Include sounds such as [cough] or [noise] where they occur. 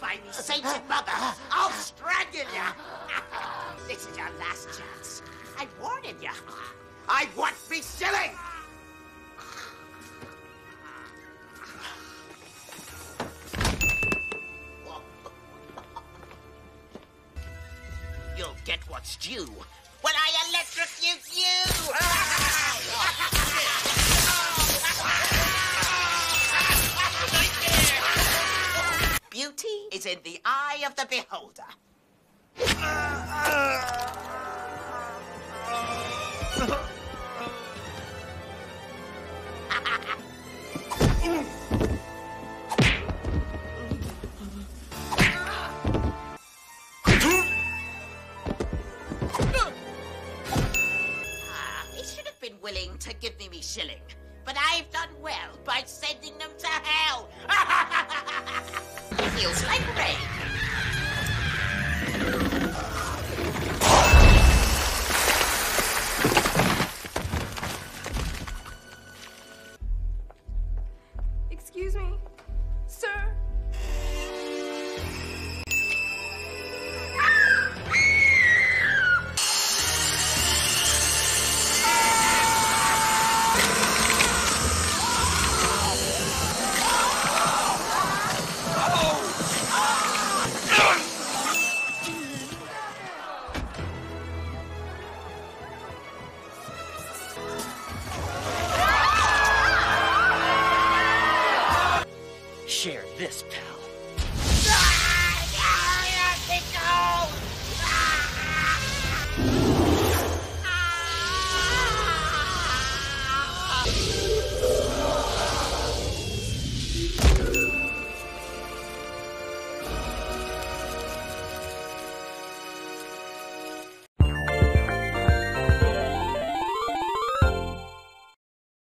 By me sainted mother, I'll strangle you. [laughs] this is your last chance. I'm warning you. I want me shilling. [laughs] You'll get what's due when I electrocute you! [laughs] is in the eye of the beholder. Ah, they should have been willing to give me me shilling. But I've done well by sending them to hell. Feels like rain. Excuse me, sir. Share this, pal. Ah!